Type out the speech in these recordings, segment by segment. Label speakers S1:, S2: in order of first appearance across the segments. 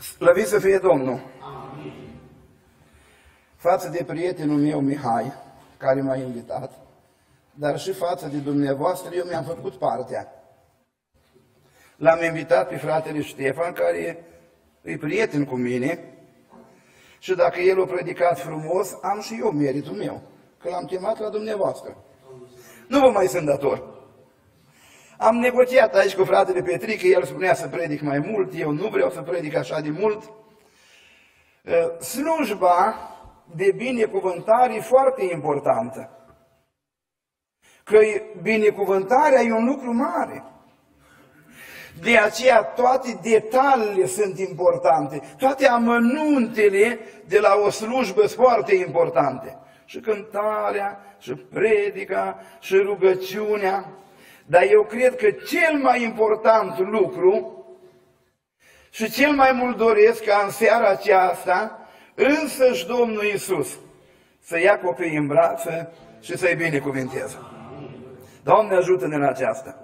S1: Slăvit să fie Domnul! Amin. Față de prietenul meu Mihai, care m-a invitat, dar și față de dumneavoastră, eu mi-am făcut partea. L-am invitat pe fratele Ștefan, care e prieten cu mine, și dacă el a predicat frumos, am și eu meritul meu, că l-am chemat la dumneavoastră. Nu vă mai sunt dator. Am negociat aici cu fratele Petric, el spunea să predic mai mult, eu nu vreau să predic așa de mult. Ă, slujba de binecuvântare e foarte importantă. Că binecuvântarea e un lucru mare. De aceea toate detaliile sunt importante, toate amănuntele de la o slujbă sunt foarte importante. Și cântarea, și predica, și rugăciunea. Dar eu cred că cel mai important lucru și cel mai mult doresc ca în seara aceasta însăși Domnul Iisus să ia copiii în brațe și să-i binecuvinteze. Doamne ajută-ne în aceasta.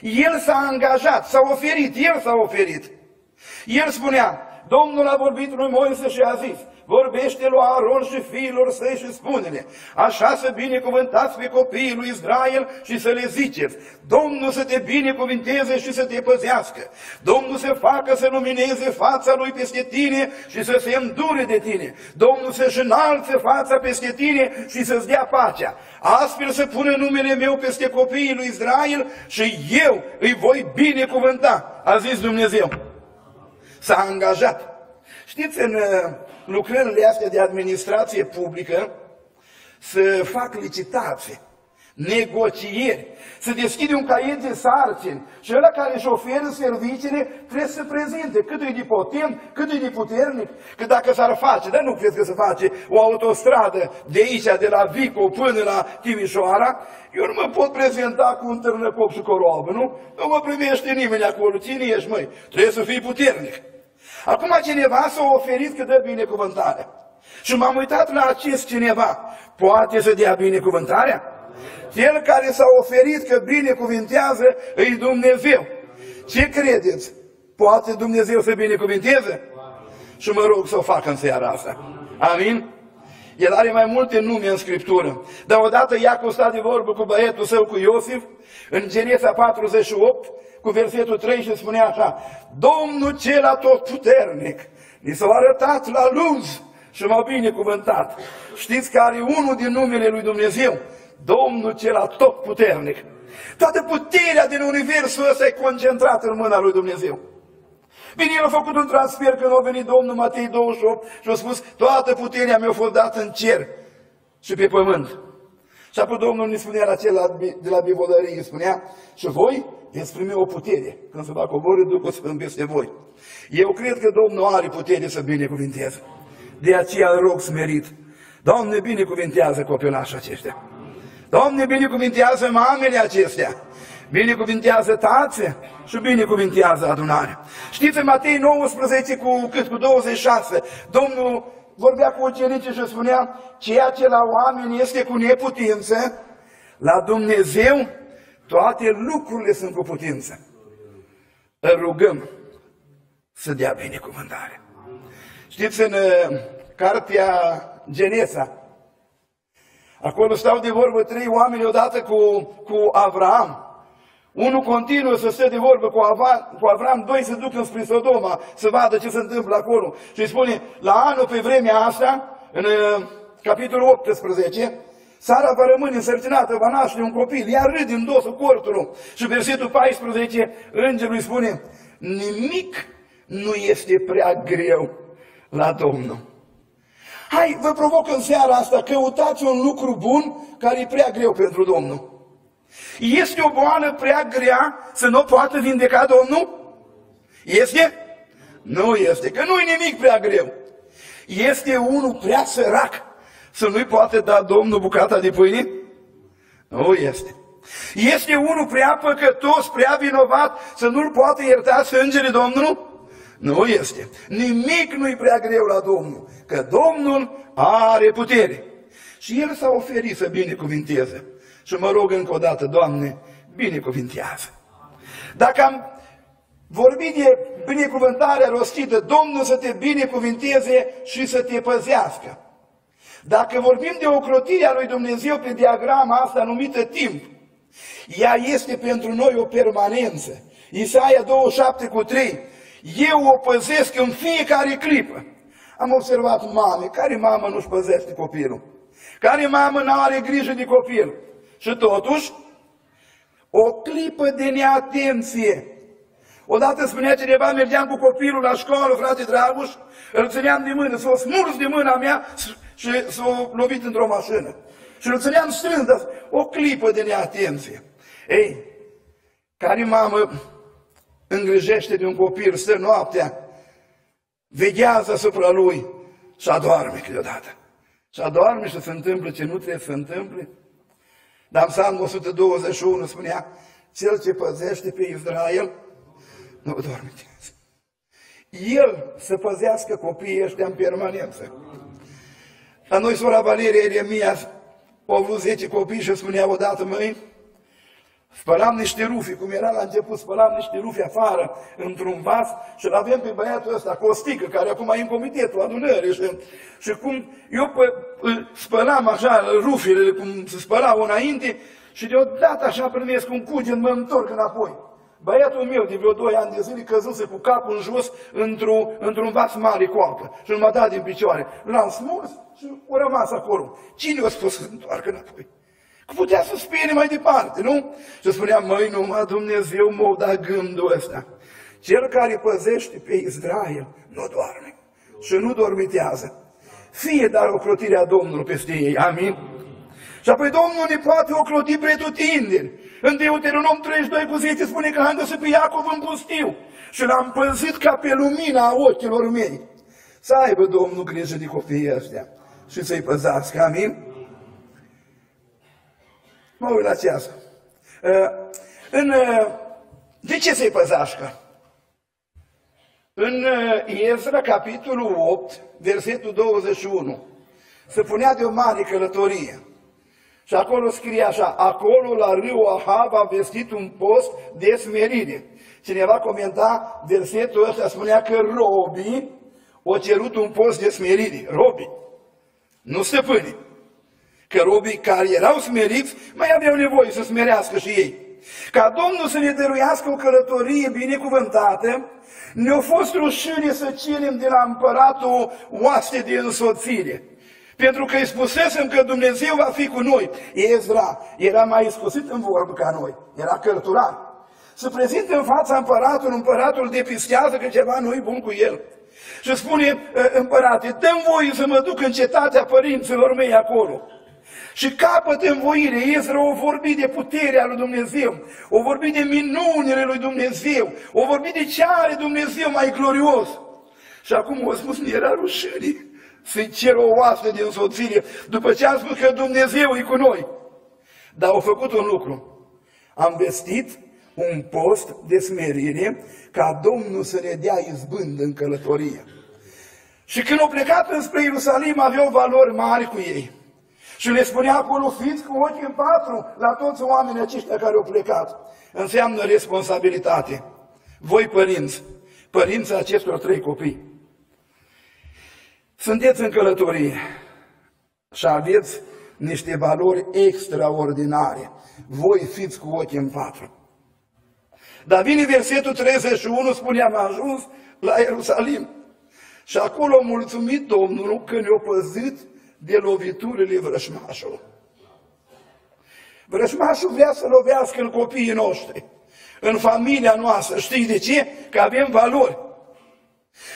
S1: El s-a angajat, s-a oferit, el s-a oferit. El spunea, Domnul a vorbit lui Moise și a zis, vorbește lui Aron și fiilor săi și spune-le, așa să binecuvântați pe copiii lui Israel și să le ziceți, Domnul să te binecuvinteze și să te păzească, Domnul să facă să lumineze fața lui peste tine și să se îndure de tine, Domnul să-și înalțe fața peste tine și să-ți dea pacea. Astfel să pune numele meu peste copiii lui Israel și eu îi voi binecuvânta, a zis Dumnezeu. S-a angajat. Știți, în lucrările astea de administrație publică să fac licitații, negocieri, să deschide un caiet de sarcini și ăla care își oferă serviciile trebuie să prezinte cât e de potent, cât e de puternic, că dacă s-ar face, dar nu cred că se face o autostradă de aici, de la Vico până la Timișoara, eu nu mă pot prezenta cu un târnăcop și cu o robă, nu? Nu mă primește nimeni acolo, cine ești, măi? Trebuie să fii puternic. Acum cineva s-a oferit că dă binecuvântare. Și m-am uitat la acest cineva. Poate să dea binecuvântarea? Cel care s-a oferit că binecuvintează îi Dumnezeu. Ce credeți? Poate Dumnezeu să binecuvinteze? Și mă rog să o facă în seara asta. Amin? El are mai multe nume în Scriptură. Dar odată Iacov sta de vorbă cu băietul său, cu Iosif, în Genesa 48, cu versetul 3 și spunea așa, Domnul cel atotputernic, ni s-a arătat la luz și m-a binecuvântat. Știți care e unul din numele lui Dumnezeu? Domnul cel atotputernic. Toată puterea din universul ăsta e concentrată în mâna lui Dumnezeu. Bine, el a făcut un transfer când a venit Domnul Matei 28 și a spus, toată puterea mi-a fost dată în cer și pe pământ. Și apoi Domnul ne spunea la cel de la bivolărie, spunea, și voi veți primi o putere când se va coborâ Duhul Sfânt peste voi. Eu cred că Domnul are putere să binecuvinteze. De aceea îl rog smerit. Doamne, binecuvintează copilașii aceștia. Doamne, binecuvintează mamele acestea. Binecuvintează tațe și binecuvintează adunarea. Știți, în Matei 19 cu, cât, cu 26, Domnul vorbea cu ucenicii și spunea, ceea ce la oameni este cu neputință, la Dumnezeu toate lucrurile sunt cu putință. Îl rugăm să dea binecuvântare. Știți, în uh, cartea Genesa, acolo stau de vorbă trei oameni odată cu, cu Avram. Unul continuă să stea de vorbă cu, Ava, cu Avram, doi se duc înspre Sodoma să vadă ce se întâmplă acolo. Și îi spune, la anul pe vremea asta, în uh, capitolul 18, Sara va rămâne însărcinată, va naște un copil, ea râde în dosul cortului. Și versetul 14, îngerul îi spune, nimic nu este prea greu la Domnul. Hai, vă provoc în seara asta, căutați un lucru bun care e prea greu pentru Domnul. Este o boală prea grea să nu poată vindeca Domnul? Este? Nu este, că nu e nimic prea greu. Este unul prea sărac să nu-i poate da Domnul bucata de pâine? Nu este. Este unul prea păcătos, prea vinovat, să nu-l poate ierta sângele Domnului? Nu este. Nimic nu-i prea greu la Domnul, că Domnul are putere. Și El s-a oferit să binecuvinteze. Și mă rog încă o dată, Doamne, binecuvintează. Dacă am Vorbi de binecuvântarea rostită, Domnul să te binecuvinteze și să te păzească. Dacă vorbim de ocrotirea lui Dumnezeu pe diagrama asta numită timp, ea este pentru noi o permanență. Isaia 27 cu 3. Eu o păzesc în fiecare clipă. Am observat mame, care mamă nu-și păzește copilul? Care mamă nu are grijă de copil? Și totuși, o clipă de neatenție. Odată spunea cineva, mergeam cu copilul la școală, frate Draguș, îl țineam de mână, s-o smurs de mâna mea și s-o lovit într-o mașină. Și îl țineam strâns, o clipă de neatenție. Ei, care mamă îngrijește de un copil, stă noaptea, veghează asupra lui și adorme câteodată. Și adorme și se întâmplă ce nu trebuie să se întâmple. Dar în Psalmul 121 spunea, cel ce păzește pe Israel, nu dorme. El să păzească copiii ăștia în permanență. La noi, sora Valeria Eremia, au vrut 10 copii și spunea odată, măi, Spălam niște rufi, cum era la început, spălam niște rufi afară, într-un vas și îl avem pe băiatul ăsta, Costică, care acum e în comitetul adunării. Și, și cum eu pă, spălam așa rufile, cum se spălau înainte, și deodată așa primesc un cuget, mă întorc înapoi. Băiatul meu de vreo 2 ani de zile căzuse cu capul în jos într-un, într-un vas mare cu apă și nu m-a dat din picioare. L-am smuls și a rămas acolo. Cine a spus să se întoarcă înapoi? Că putea să spune mai departe, nu? Și spunea, măi, numai Dumnezeu m-a dat gândul ăsta. Cel care păzește pe Israel nu doarme și nu dormitează. Fie dar ocrotirea Domnului peste ei. Amin? Și apoi Domnul ne poate ocroti pretutindeni. În Deuteronom 32 cu 10 spune că am găsit pe Iacov în pustiu și l-am păzit ca pe lumina ochilor mei. Să aibă Domnul grijă de copiii ăștia și să-i păzească. Amin? Mă uit la ceas. Uh, în, uh, de ce să-i păzească? În Ezra, uh, capitolul 8, versetul 21, se punea de o mare călătorie. Și acolo scrie așa, acolo la râul Ahab a vestit un post de smerire. Cineva comenta versetul ăsta, spunea că robii au cerut un post de smerire. Robii, nu stăpânii că robii care erau smeriți mai aveau nevoie să smerească și ei. Ca Domnul să ne dăruiască o călătorie binecuvântată, ne-a fost rușine să cerem de la împăratul oaste de însoțire. Pentru că îi spusesem că Dumnezeu va fi cu noi. Ezra era mai iscusit în vorbă ca noi, era călăturar. Se prezintă în fața împăratului, împăratul depistează că ceva nu e bun cu el. Și spune, împărate, dăm voie să mă duc în cetatea părinților mei acolo. Și capătă învoire. Ezra o vorbi de puterea lui Dumnezeu, o vorbi de minunile lui Dumnezeu, o vorbi de ce are Dumnezeu mai glorios. Și acum o spus, mi era rușine să-i cer o oastă de însoțire, după ce am spus că Dumnezeu e cu noi. Dar au făcut un lucru. Am vestit un post de smerire ca Domnul să ne dea izbând în călătorie. Și când au plecat înspre Ierusalim, aveau valori mari cu ei. Și le spunea acolo, fiți cu ochii în patru la toți oamenii aceștia care au plecat. Înseamnă responsabilitate. Voi părinți, părinții acestor trei copii, sunteți în călătorie și aveți niște valori extraordinare. Voi fiți cu ochii în patru. Dar vine versetul 31, spune, am ajuns la Ierusalim. Și acolo mulțumit Domnul că ne-a păzit de loviturile vrășmașului. Vrășmașul vrea să lovească în copiii noștri, în familia noastră. Știi de ce? Că avem valori.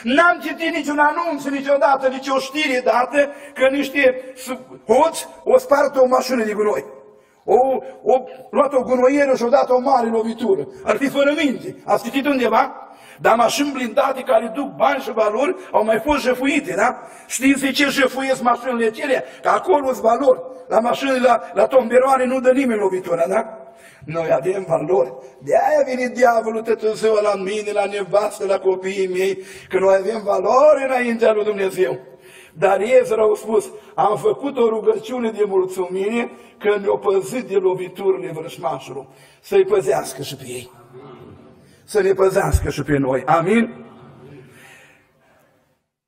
S1: N-am citit niciun anunț niciodată, nici o știre dată că niște hoți o spart o mașină de gunoi. O, o luat o gunoieră și o dat o mare lovitură. Ar fi fără minte. Ați citit undeva? Dar mașini blindate care duc bani și valori au mai fost jefuite, da? Știți de ce jefuiesc mașinile acelea? Că acolo sunt valori. La mașinile, la, la tomberoare nu dă nimeni lovitura, da? Noi avem valori. De aia vine diavolul tătul său la mine, la nevastă, la copiii mei, că noi avem valori înaintea lui Dumnezeu. Dar Ezra au spus, am făcut o rugăciune de mulțumire că ne-o păzit de loviturile vrășmașului. Să-i păzească și pe ei. Să ne păzească și pe noi. Amin?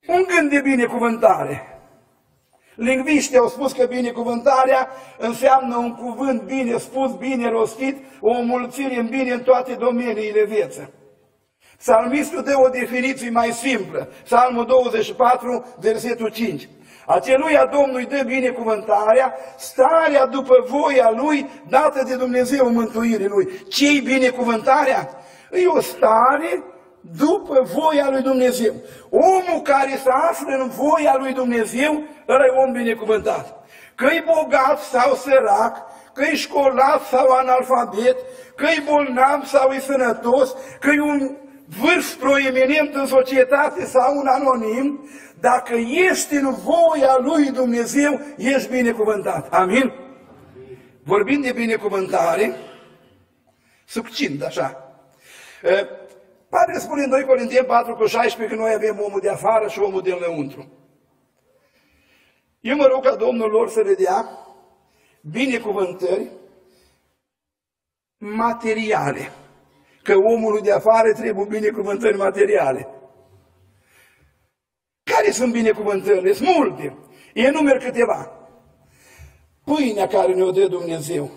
S1: Un gând de binecuvântare. Lingviștii au spus că binecuvântarea înseamnă un cuvânt bine spus, bine rostit, o mulțire în bine în toate domeniile vieții. Psalmistul dă o definiție mai simplă. Psalmul 24, versetul 5. Aceluia Domnului dă binecuvântarea, starea după voia Lui, dată de Dumnezeu mântuirii Lui. Ce-i binecuvântarea? E o stare după voia lui Dumnezeu. Omul care se află în voia lui Dumnezeu, ăla e om binecuvântat. Că e bogat sau sărac, că e școlat sau analfabet, că e bolnav sau e sănătos, că e un vârf proeminent în societate sau un anonim, dacă ești în voia lui Dumnezeu, ești binecuvântat. Amin? Vorbind de binecuvântare, succint așa, Pavel spune în 2 Corinteni 4 cu 16 că noi avem omul de afară și omul de lăuntru. Eu mă rog ca Domnul lor să le dea binecuvântări materiale. Că omul de afară trebuie binecuvântări materiale. Care sunt binecuvântările? Sunt multe. Enumer câteva. Pâinea care ne-o dă Dumnezeu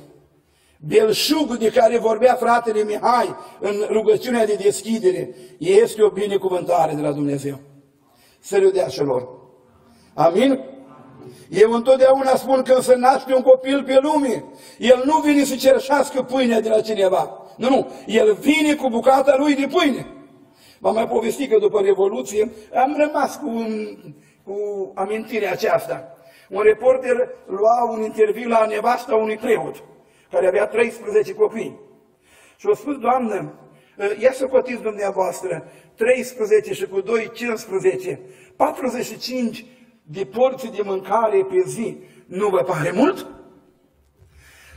S1: Belșugul de care vorbea fratele Mihai în rugăciunea de deschidere este o binecuvântare de la Dumnezeu. Să le dea celor. Amin? Eu întotdeauna spun că se naște un copil pe lume, el nu vine să cerșească pâinea de la cineva. Nu, nu, el vine cu bucata lui de pâine. V-am mai povestit că după Revoluție am rămas cu, un, cu amintirea aceasta. Un reporter lua un interviu la nevasta unui preot care avea 13 copii. Și a spus, Doamnă, ia să cotiți dumneavoastră, 13 și cu 2, 15, 45 de porții de mâncare pe zi, nu vă pare mult?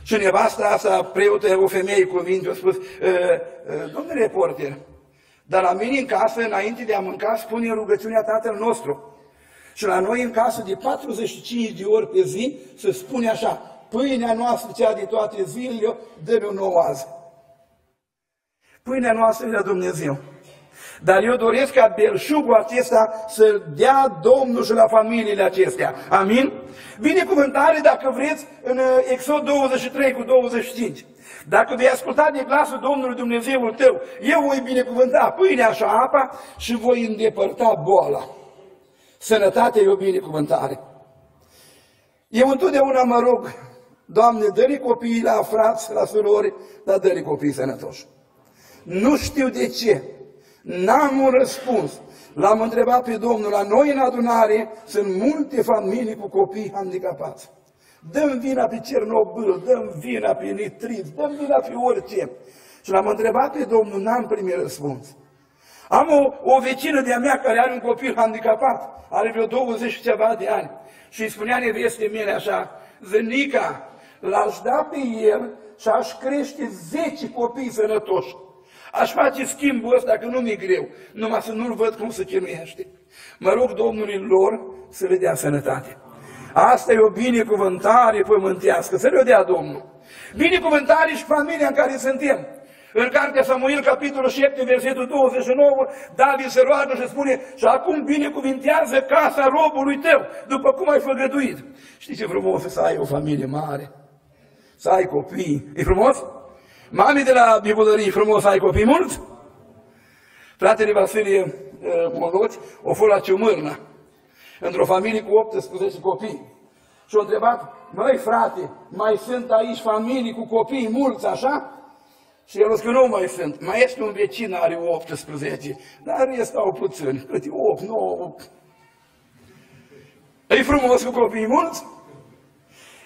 S1: Și nevasta asta, preotă, o femeie cu vinte, a spus, domnule reporter, dar la mine în casă, înainte de a mânca, spune rugăciunea Tatăl nostru. Și la noi în casă, de 45 de ori pe zi, se spune așa, Pâinea noastră, cea de toate zilele, dă-ne o nouă azi. Pâinea noastră e de Dumnezeu. Dar eu doresc ca belșugul acesta să dea Domnul și la familiile acestea. Amin? Binecuvântare, dacă vreți, în uh, Exod 23 cu 25. Dacă vei asculta de glasul Domnului Dumnezeul tău, eu voi binecuvânta pâinea și apa și voi îndepărta boala. Sănătatea e o binecuvântare. Eu întotdeauna mă rog Doamne, dă copiii la frați, la surori, dar dă copiii sănătoși. Nu știu de ce. N-am un răspuns. L-am întrebat pe Domnul, la noi în adunare sunt multe familii cu copii handicapați. Dăm vina pe Cernobil, dăm vina pe nitrit, dăm vina pe orice. Și l-am întrebat pe Domnul, n-am primit răspuns. Am o, o vecină de-a mea care are un copil handicapat, are vreo 20 ceva de ani. Și îi spunea neveste mele așa, Zănica, l-aș da pe el și aș crește 10 copii sănătoși. Aș face schimbul ăsta, că nu mi-e greu, numai să nu-l văd cum se chinuiește. Mă rog Domnului lor să le dea sănătate. Asta e o binecuvântare pământească, să le dea Domnul. Binecuvântare și familia în care suntem. În cartea Samuel, capitolul 7, versetul 29, David se roagă și spune, și acum binecuvintează casa robului tău, după cum ai făgăduit. Știi ce frumos să ai o familie mare? Să ai copii. E frumos? Mami de la bibulării, frumos să ai copii mulți? Fratele Vasilie uh, Moloți o fost la Ciumârna, într-o familie cu 18 copii. Și-a întrebat, măi frate, mai sunt aici familii cu copii mulți, așa? Și el a zis că nu mai sunt. Mai este un vecin, are 18, dar restul au puțini, câte 8, 9. E frumos cu copii mulți?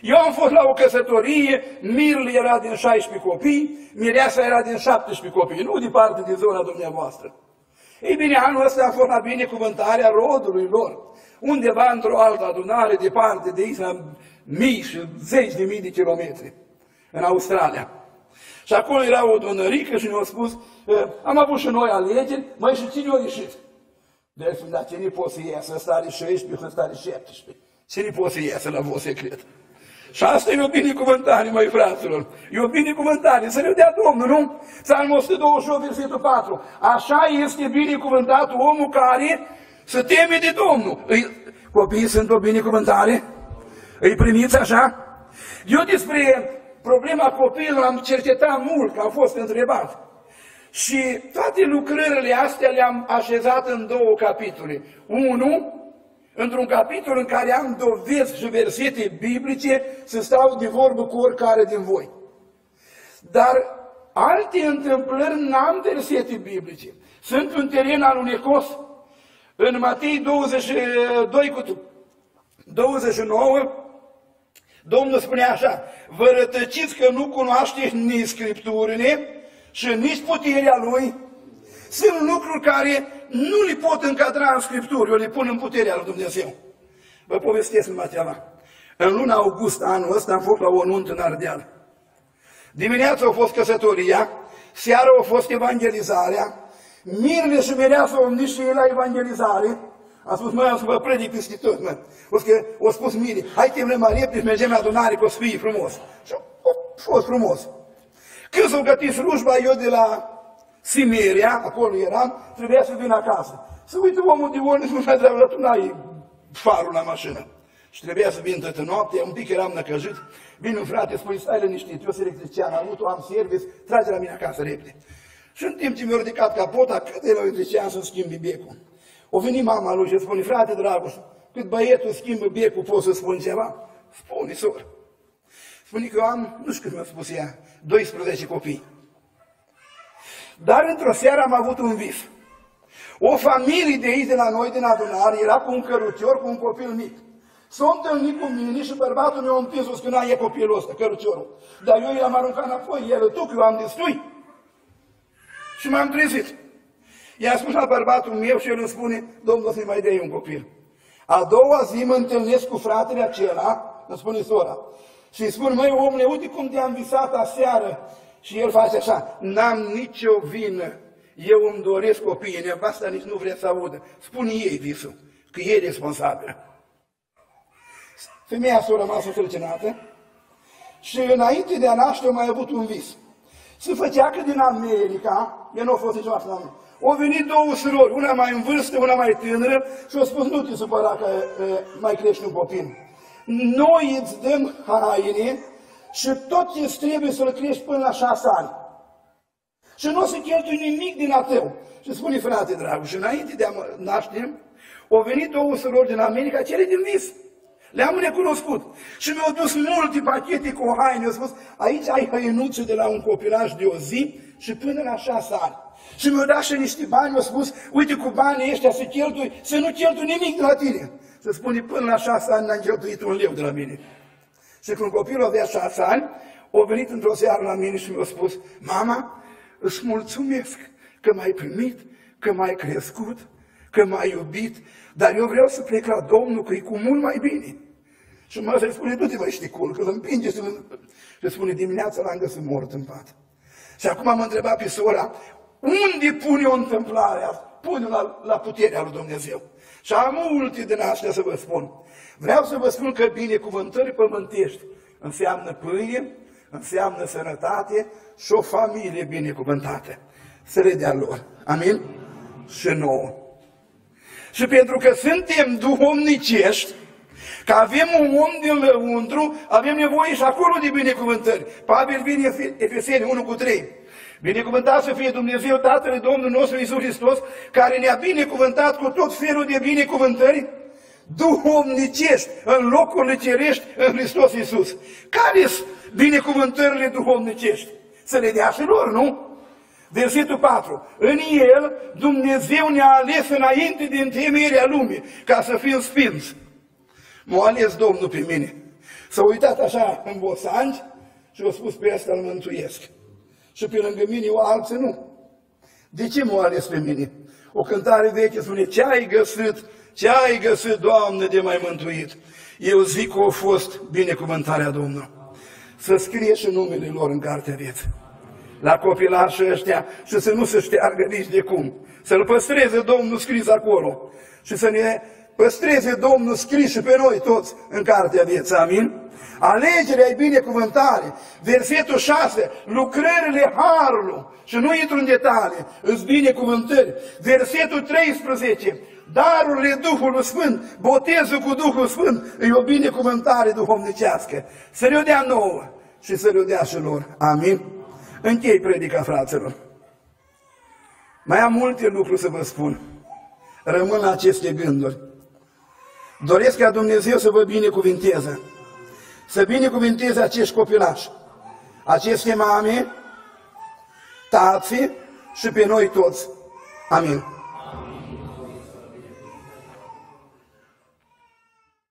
S1: Eu am fost la o căsătorie, Mirl era din 16 copii, Mireasa era din 17 copii, nu departe de zona dumneavoastră. Ei bine, anul ăsta a fost la binecuvântarea rodului lor. Undeva într-o altă adunare, departe de aici, la mii și zeci de mii de kilometri, în Australia. Și acolo era o donărică și ne-a spus, am avut și noi alegeri, mai și cine a ieșit? Deci, dar cine poate să iasă? Ăsta are 16, ăsta are 17. Cine poate să iasă la vot secret? Și asta e o binecuvântare, mai fraților. E o binecuvântare. Să ne dea Domnul, nu? Psalmul 128, versetul 4. Așa este binecuvântat omul care să teme de Domnul. Îi, copiii sunt o binecuvântare? Îi primiți așa? Eu despre problema copiilor am cercetat mult, că am fost întrebat. Și toate lucrările astea le-am așezat în două capitole. Unu, într-un capitol în care am dovezi și versete biblice să stau de vorbă cu oricare din voi. Dar alte întâmplări n-am versete biblice. Sunt un teren alunecos. În Matei 22 cu 29, Domnul spune așa, vă rătăciți că nu cunoașteți nici Scripturile și nici puterea Lui. Sunt lucruri care nu le pot încadra în Scripturi, eu le pun în puterea lui Dumnezeu. Vă povestesc numai ceva. În luna august anul ăsta am fost la o nuntă în Ardeal. Dimineața a fost căsătoria, seara a fost evangelizarea, mirele și mireasa au și la evangelizare, a spus, mă, am să vă predic peste tot, mă. O, că, o spus Miri, hai te mai repede, mergem la adunare, că o să fie frumos. Și a fost frumos. Când s-au gătit slujba, eu de la Simeria, acolo eram, trebuia să vin acasă. Să uite omul de ori, nu mai treabă, tu n-ai farul la mașină. Și trebuia să vin toată noaptea, un pic eram năcăjit. Vin un frate, spune, stai liniștit, eu sunt electrician, am avut, am service, trage la mine acasă repede. Și în timp ce mi-a ridicat capota, cât de la electrician să schimbi becul. O veni mama lui și spune, frate dragos, cât băietul schimbă becul, poți să spun ceva? Spune, sor. Spune că eu am, nu știu cât mi-a spus ea, 12 copii. Dar într-o seară am avut un vis. O familie de aici, de la noi, din adunare, era cu un cărucior, cu un copil mic. S-a întâlnit cu mine și bărbatul meu a împins că n e copilul ăsta, căruciorul. Dar eu i-am aruncat înapoi, el tu, că eu am destui. Și m-am trezit. I-am spus la bărbatul meu și el îmi spune, domnul să mai dea un copil. A doua zi mă întâlnesc cu fratele acela, îmi spune sora, și îi spun, măi omule, uite cum te-am visat aseară, și el face așa, n-am nicio vină, eu îmi doresc copiii, nevasta nici nu vrea să audă. Spune ei visul, că e responsabilă. Femeia s-a rămas însărcinată și înainte de a naște a mai avut un vis. Se făcea că din America, el nu a fost niciodată la noi, au venit două surori, una mai în vârstă, una mai tânără și au spus, nu te supăra că mai crești un copil. Noi îți dăm haine și tot ce trebuie să-l crești până la șase ani. Și nu o să cheltui nimic din a tău. Și spune, frate dragul, și înainte de a mă naște, au venit două surori din America, cele din vis. Le-am necunoscut. Și mi-au dus multe pachete cu haine. au spus, aici ai hăinuțe de la un copilaj de o zi și până la șase ani. Și mi-au dat și niște bani, au spus, uite cu banii ăștia să cheltui, să nu cheltui nimic de la tine. Să spune, până la șase ani n-am cheltuit un leu de la mine. Și când copilul avea șase ani, a venit într-o seară la mine și mi-a spus, mama, îți mulțumesc că m-ai primit, că m-ai crescut, că m-ai iubit, dar eu vreau să plec la Domnul, că e cu mult mai bine. Și mă să spune, du-te mai știi cul, că îl împinge și, și spune, dimineața l-am găsit mort în pat. Și acum am întrebat pe sora, unde pune o întâmplare Pune la, la puterea lui Dumnezeu. Și am multe din astea să vă spun. Vreau să vă spun că binecuvântări pământești înseamnă pâine, înseamnă sănătate și o familie binecuvântată. Să le dea lor. Amin? Și nouă. Și pentru că suntem duhovnicești, că avem un om din lăuntru, avem nevoie și acolo de binecuvântări. Pavel vine Efeseni 1 cu 3. Binecuvântat să fie Dumnezeu Tatăl Domnul nostru Iisus Hristos, care ne-a binecuvântat cu tot felul de binecuvântări duhovnicești în locurile cerești în Hristos Iisus. Care sunt binecuvântările duhovnicești? Să le dea și lor, nu? Versetul 4. În el Dumnezeu ne-a ales înainte din întemeierea lumii ca să fim sfinți. M-a ales Domnul pe mine. S-a uitat așa în bosanci și a spus pe asta îl mântuiesc. Și pe lângă mine o alții nu. De ce m-a ales pe mine? O cântare veche spune, ce ai găsit ce ai găsit, Doamne, de mai mântuit? Eu zic că a fost binecuvântarea Domnului. Să scrie și numele lor în cartea vieții. La copilașii ăștia și să nu se șteargă nici de cum. Să-L păstreze Domnul scris acolo. Și să ne păstreze Domnul scris și pe noi toți în cartea vieții. Amin? Alegerea e binecuvântare. Versetul 6, lucrările Harului. Și nu intru în detalii, îți binecuvântări. Versetul 13, darurile Duhului Sfânt, botezul cu Duhul Sfânt, e o binecuvântare duhovnicească. Să le dea nouă și să le dea și lor. Amin? Închei predica, fraților. Mai am multe lucruri să vă spun. Rămân la aceste gânduri. Doresc ca Dumnezeu să vă binecuvinteze. Să binecuvinteze acești copilași, aceste mame, tații și pe noi toți. Amin.